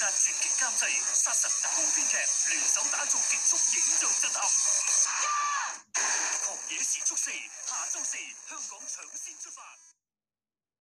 家全景监制，杀神特工编剧联手打造极速影像震撼。狂野时速四，下周四香港抢先出发。